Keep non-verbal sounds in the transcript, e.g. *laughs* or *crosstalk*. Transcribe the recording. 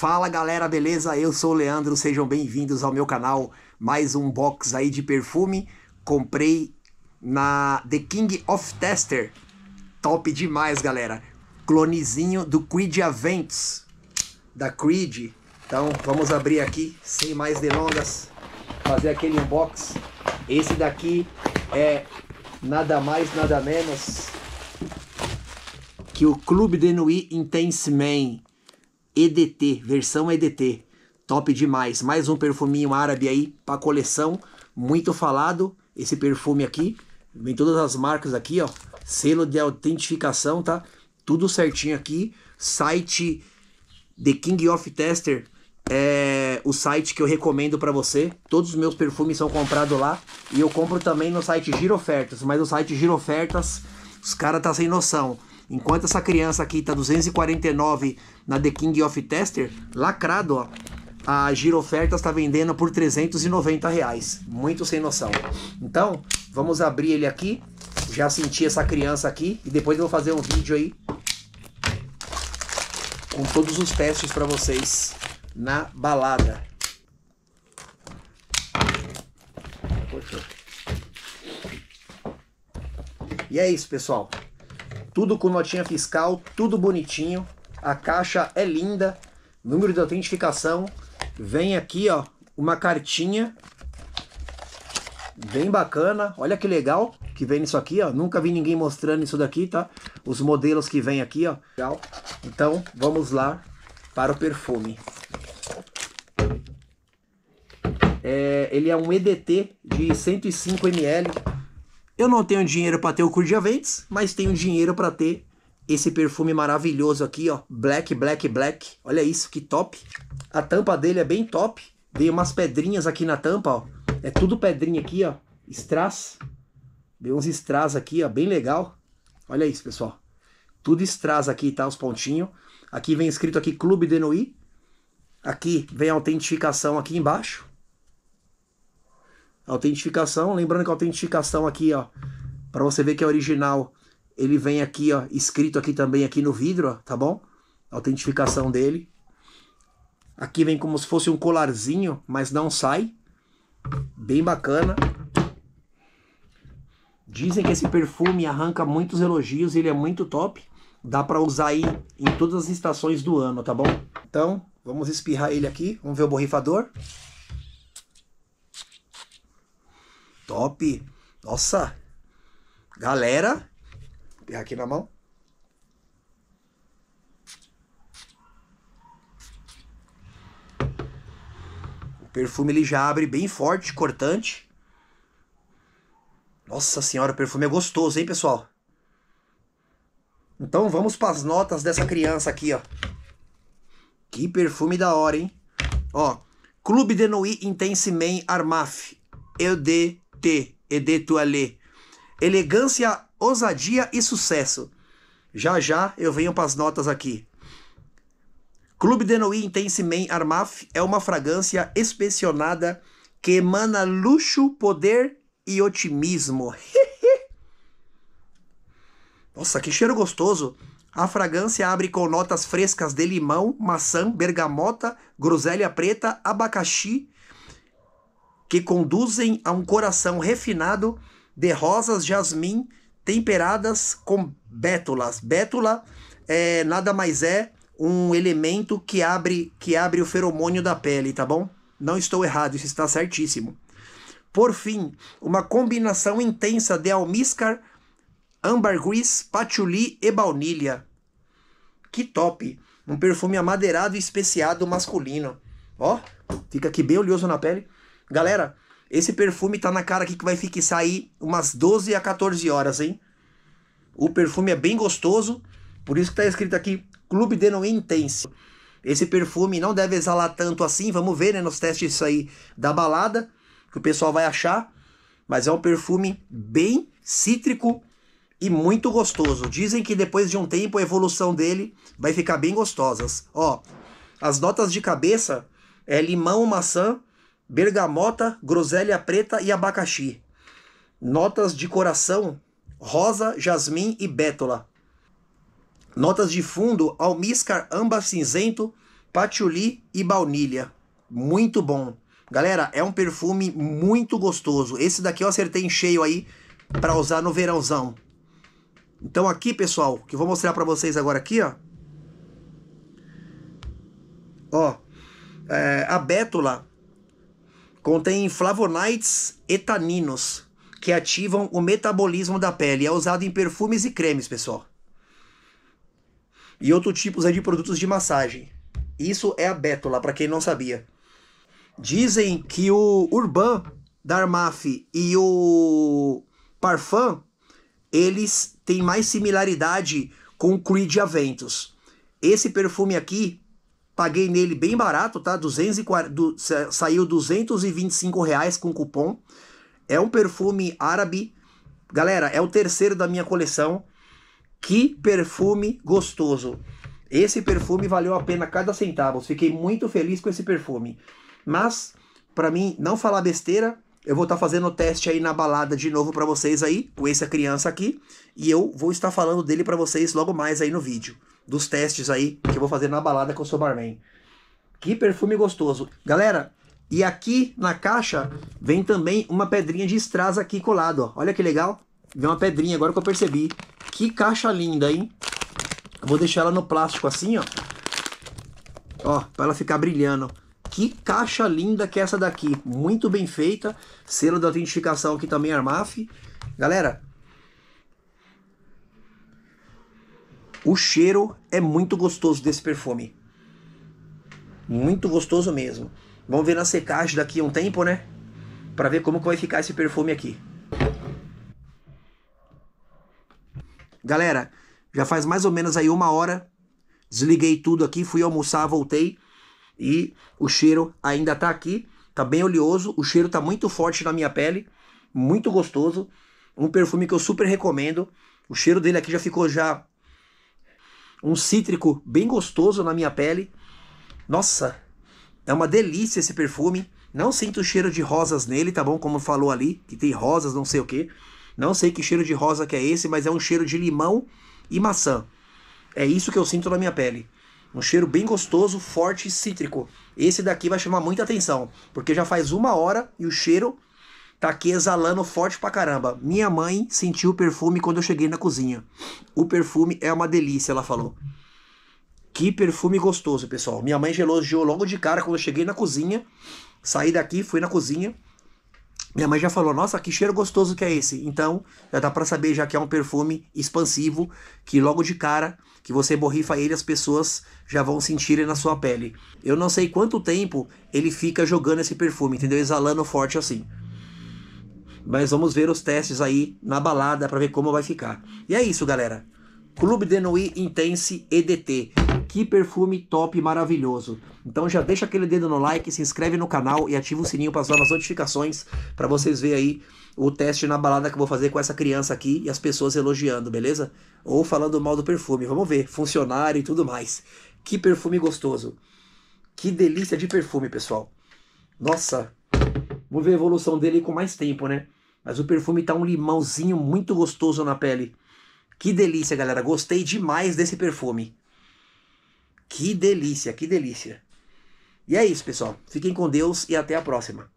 Fala galera, beleza? Eu sou o Leandro, sejam bem-vindos ao meu canal. Mais um box aí de perfume. Comprei na The King of Tester. Top demais, galera. Clonezinho do Creed Aventus, da Creed. Então vamos abrir aqui, sem mais delongas, fazer aquele unbox. Esse daqui é nada mais, nada menos que o Clube de Nuit Intense Man EDT, versão EDT. Top demais. Mais um perfuminho árabe aí para coleção. Muito falado esse perfume aqui. Vem todas as marcas aqui, ó. Selo de autentificação, tá? Tudo certinho aqui. Site The King of Tester é o site que eu recomendo para você. Todos os meus perfumes são comprados lá. E eu compro também no site Giro Ofertas. Mas o site Giro Ofertas, os caras tá sem noção. Enquanto essa criança aqui tá 249 na The King of Tester, lacrado, ó. A Giro Ofertas está vendendo por 390 reais. Muito sem noção. Então, vamos abrir ele aqui. Já senti essa criança aqui. E depois eu vou fazer um vídeo aí com todos os testes para vocês na balada. E é isso, pessoal. Tudo com notinha fiscal, tudo bonitinho. A caixa é linda. Número de autentificação. Vem aqui, ó, uma cartinha. Bem bacana. Olha que legal que vem isso aqui, ó. Nunca vi ninguém mostrando isso daqui, tá? Os modelos que vem aqui, ó. Legal. Então, vamos lá para o perfume. É, ele é um EDT de 105 ml eu não tenho dinheiro para ter o Curdiaventes, mas tenho dinheiro para ter esse perfume maravilhoso aqui, ó. Black, Black, Black. Olha isso, que top. A tampa dele é bem top. Veio umas pedrinhas aqui na tampa, ó. É tudo pedrinha aqui, ó. Strass. Veio uns strass aqui, ó. Bem legal. Olha isso, pessoal. Tudo strass aqui, tá? Os pontinhos. Aqui vem escrito aqui Clube de Nuit. Aqui vem a autentificação aqui embaixo. Autentificação, lembrando que a autentificação aqui, ó, para você ver que é original, ele vem aqui, ó, escrito aqui também aqui no vidro, ó, tá bom? autentificação dele. Aqui vem como se fosse um colarzinho, mas não sai. Bem bacana. Dizem que esse perfume arranca muitos elogios, ele é muito top. Dá para usar aí em todas as estações do ano, tá bom? Então, vamos espirrar ele aqui. Vamos ver o borrifador. Top. Nossa. Galera. Aqui na mão. O perfume ele já abre bem forte, cortante. Nossa senhora, o perfume é gostoso, hein, pessoal? Então vamos para as notas dessa criança aqui, ó. Que perfume da hora, hein? Ó, Clube de Nuit Intense Man Armaf. ED T e de toilette. Elegância, ousadia e sucesso. Já já eu venho para as notas aqui. Clube de Intense Man Armaf é uma fragrância inspecionada que emana luxo, poder e otimismo. *laughs* Nossa, que cheiro gostoso! A fragrância abre com notas frescas de limão, maçã, bergamota, groselha preta, abacaxi que conduzem a um coração refinado de rosas jasmim temperadas com bétulas. Bétula é, nada mais é um elemento que abre, que abre o feromônio da pele, tá bom? Não estou errado, isso está certíssimo. Por fim, uma combinação intensa de almíscar, ambergris, patchouli e baunilha. Que top! Um perfume amadeirado e especiado masculino. Ó, fica aqui bem oleoso na pele. Galera, esse perfume tá na cara aqui que vai fixar aí umas 12 a 14 horas, hein? O perfume é bem gostoso, por isso que tá escrito aqui Clube de No Intense. Esse perfume não deve exalar tanto assim, vamos ver né, nos testes isso aí da balada, que o pessoal vai achar. Mas é um perfume bem cítrico e muito gostoso. Dizem que depois de um tempo a evolução dele vai ficar bem gostosas. Ó, as notas de cabeça é limão, maçã, bergamota, groselha preta e abacaxi. Notas de coração, rosa, jasmim e bétula. Notas de fundo, almíscar, âmbar cinzento, patchouli e baunilha. Muito bom. Galera, é um perfume muito gostoso. Esse daqui eu acertei em cheio aí para usar no verãozão. Então aqui, pessoal, que eu vou mostrar para vocês agora aqui, ó. Ó, é, a bétula contém flavonoides e taninos que ativam o metabolismo da pele. É usado em perfumes e cremes, pessoal. E outros tipos de produtos de massagem. Isso é a bétula, para quem não sabia. Dizem que o Urban da Armaf e o Parfum, eles têm mais similaridade com o Creed Aventus. Esse perfume aqui, paguei nele bem barato, tá? 240, do, saiu 225 reais com cupom. É um perfume árabe. Galera, é o terceiro da minha coleção. Que perfume gostoso. Esse perfume valeu a pena cada centavo. Fiquei muito feliz com esse perfume. Mas, para mim não falar besteira, eu vou estar tá fazendo o teste aí na balada de novo para vocês aí, com essa criança aqui, e eu vou estar falando dele para vocês logo mais aí no vídeo, dos testes aí que eu vou fazer na balada com o seu barman. Que perfume gostoso. Galera, e aqui na caixa vem também uma pedrinha de strass aqui colado, ó. Olha que legal. Vem uma pedrinha agora que eu percebi. Que caixa linda, hein? Eu vou deixar ela no plástico assim, ó. Ó, para ela ficar brilhando. Que caixa linda que é essa daqui. Muito bem feita. Selo de autentificação aqui também Armaf. Galera, o cheiro é muito gostoso desse perfume. Muito gostoso mesmo. Vamos ver na secagem daqui a um tempo, né? Pra ver como que vai ficar esse perfume aqui. Galera, já faz mais ou menos aí uma hora. Desliguei tudo aqui, fui almoçar, voltei. E o cheiro ainda tá aqui, tá bem oleoso, o cheiro tá muito forte na minha pele, muito gostoso. Um perfume que eu super recomendo. O cheiro dele aqui já ficou já um cítrico bem gostoso na minha pele. Nossa, é uma delícia esse perfume. Não sinto o cheiro de rosas nele, tá bom? Como falou ali, que tem rosas, não sei o que. Não sei que cheiro de rosa que é esse, mas é um cheiro de limão e maçã. É isso que eu sinto na minha pele. Um cheiro bem gostoso, forte e cítrico. Esse daqui vai chamar muita atenção, porque já faz uma hora e o cheiro tá aqui exalando forte pra caramba. Minha mãe sentiu o perfume quando eu cheguei na cozinha. O perfume é uma delícia, ela falou. Que perfume gostoso, pessoal. Minha mãe elogiou logo de cara quando eu cheguei na cozinha. Saí daqui, fui na cozinha. Minha mãe já falou, nossa, que cheiro gostoso que é esse. Então, já dá para saber já que é um perfume expansivo, que logo de cara, que você borrifa ele, as pessoas já vão sentir ele na sua pele. Eu não sei quanto tempo ele fica jogando esse perfume, entendeu? Exalando forte assim. Mas vamos ver os testes aí na balada para ver como vai ficar. E é isso, galera. Clube de Nuit Intense EDT. Que perfume top maravilhoso. Então já deixa aquele dedo no like, se inscreve no canal e ativa o sininho para as novas notificações para vocês verem aí o teste na balada que eu vou fazer com essa criança aqui e as pessoas elogiando, beleza? Ou falando mal do perfume. Vamos ver, funcionário e tudo mais. Que perfume gostoso. Que delícia de perfume, pessoal. Nossa, vamos ver a evolução dele com mais tempo, né? Mas o perfume tá um limãozinho muito gostoso na pele. Que delícia, galera. Gostei demais desse perfume. Que delícia, que delícia. E é isso, pessoal. Fiquem com Deus e até a próxima.